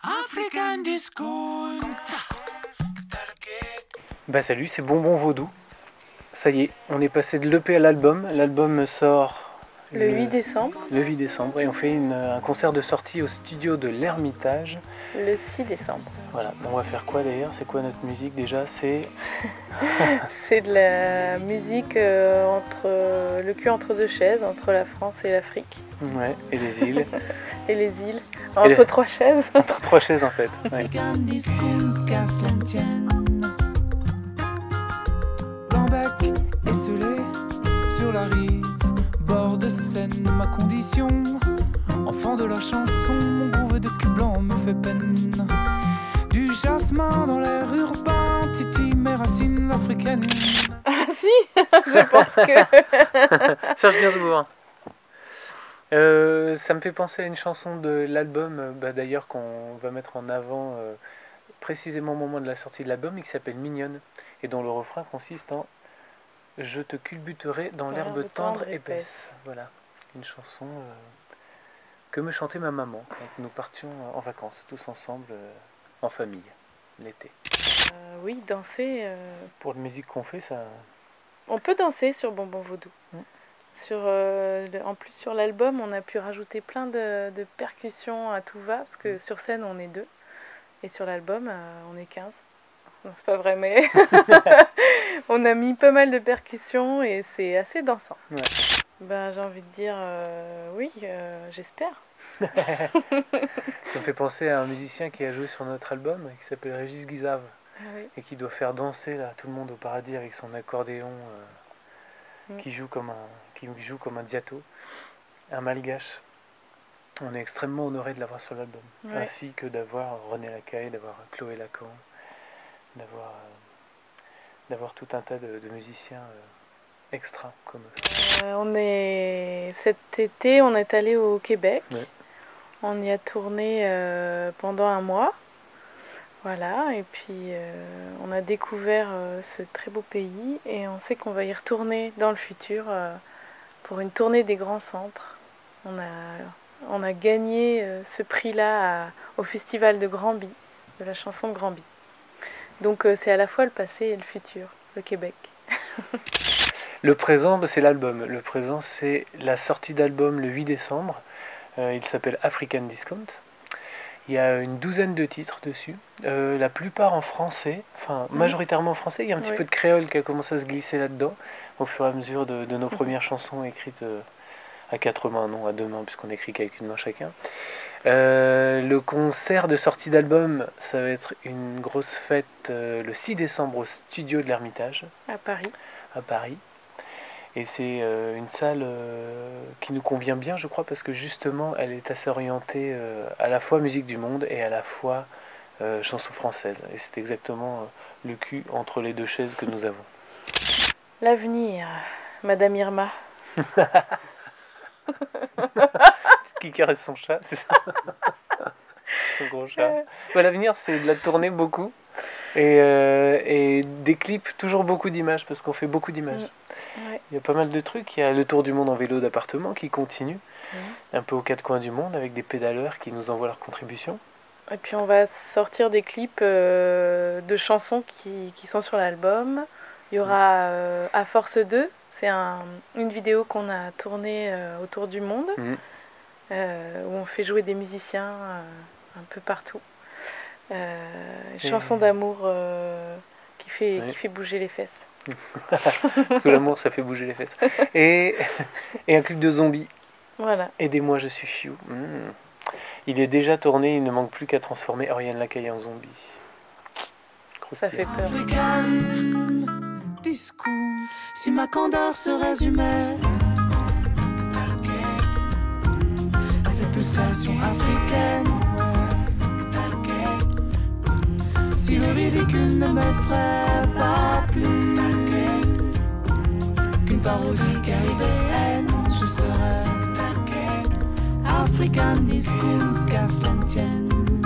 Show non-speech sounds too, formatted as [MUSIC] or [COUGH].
African. Bah salut, c'est Bonbon Vaudou. Ça y est, on est passé de l'EP à l'album. L'album sort Le 8 décembre, le 8 décembre et on fait une- un concert de sortie au studio de l'Ermitage. le 6 décembre. Voilà, on va faire quoi d'ailleurs? C'est quoi notre musique déjà? C'est [LAUGHS] C'est de la musique euh, entre euh, le cul entre deux chaises, entre la France et l'Afrique. ouais, et les îles. [LAUGHS] Et les îles, entre les- trois chaises. [LAUGHS] Entre trois chaises en fait. ouais. Sur la rive, condition. Enfant de la chanson, mon groove de cul blanc me fait peine. Du jasmin dans l'air urbain, titi mes racines africaines. Ah si, [LAUGHS] je pense que... [LAUGHS] Serge Gainsbourg. Euh, ça me fait penser à une chanson de l'album, euh, bah, d'ailleurs qu'on va mettre en avant euh, précisément au moment de la sortie de l'album, et qui s'appelle Mignonne, et dont le refrain consiste en Je te culbuterai dans l'herbe tendre, épaisse. Voilà, une chanson euh, que me chantait ma maman quand nous partions en vacances, tous ensemble, euh, en famille, l'été. Euh, oui, danser. euh, Pour la musique qu'on fait, ça. On peut danser sur Bonbon Vaudou. Mm. Sur, euh, le- en plus, sur l'album, on a pu rajouter plein de, de percussions à tout va, parce que Mm. sur scène, on est deux. Et sur l'album, euh, on est 15. Non, c'est pas vrai, mais [LAUGHS] [LAUGHS] on a mis pas mal de percussions et c'est assez dansant. Ouais. Ben, j'ai envie de dire euh, oui, euh, j'espère. [LAUGHS] Ça me fait penser à un musicien qui a joué sur notre album, qui s'appelle Régis Guizave. Ah oui. et qui doit faire danser là tout le monde au paradis avec son accordéon euh, Mm. qui joue comme un qui joue comme un diato un malgache on est extrêmement honoré de l'avoir sur l'album Ouais. ainsi que d'avoir René Lacaille d'avoir Chloé Lacan d'avoir d'avoir tout un tas de, de musiciens extra comme Euh, on est cet été, on est allé au Québec. Ouais. On y a tourné euh, pendant un mois. Voilà, et puis euh, on a découvert ce très beau pays et on sait qu'on va y retourner dans le futur pour une tournée des grands centres. On a, on a gagné ce prix-là à- au festival de Granby, de la chanson Granby. Donc c'est à la fois le passé et le futur, le Québec. [LAUGHS] Le présent, bah, c'est l'album. Le présent, c'est la sortie d'album le 8 décembre. Euh, il s'appelle African Discount. Il y a une douzaine de titres dessus, Euh, la plupart en français, enfin Mhm. majoritairement en français. Il y a un petit Oui. peu de créole qui a commencé à se glisser là-dedans au fur et à mesure de, de nos premières chansons écrites euh, à quatre mains, non à deux mains, puisqu'on écrit qu'avec une main chacun. Euh, le concert de sortie d'album, ça va être une grosse fête le 6 décembre au studio de l'Ermitage À Paris. à Paris. Et c'est euh, une salle euh, qui nous convient bien, je crois, parce que justement, elle est assez orientée euh, à la fois musique du monde et à la fois chanson française. Et c'est exactement le cul entre les deux chaises que nous avons. L'avenir, Madame Irma. [LAUGHS] Qui caresse son chat, c'est ça? Son gros chat. L'avenir, c'est de la tournée beaucoup. Et, euh, et des clips, toujours beaucoup d'images, parce qu'on fait beaucoup d'images. Mm. Ouais. Il y a pas mal de trucs. Il y a le tour du monde en vélo d'appartement qui continue, Mhm. un peu aux quatre coins du monde, avec des pédaleurs qui nous envoient leurs contributions. Et puis on va sortir des clips euh, de chansons qui, qui sont sur l'album. Il y aura euh, À Force 2, c'est un- une vidéo qu'on a tournée euh, autour du monde, euh, où on fait jouer des musiciens un peu partout. Euh, chanson d'amour euh, qui, fait, Ouais. qui fait bouger les fesses. [LAUGHS] Parce que l'amour, ça fait bouger les fesses. Et, et un clip de zombies. Voilà. Aidez-moi, je suis Fiu. Mm. Il est déjà tourné, il ne manque plus qu'à transformer Oriane Lacaille en zombie. Ça fait peur. African Discount, si ma candeur se résumait à cette pulsation africaine. Si le ridicule ne m'effraie pas plus qu'une parodie caribéenne, je serais African Discount, casse la tienne.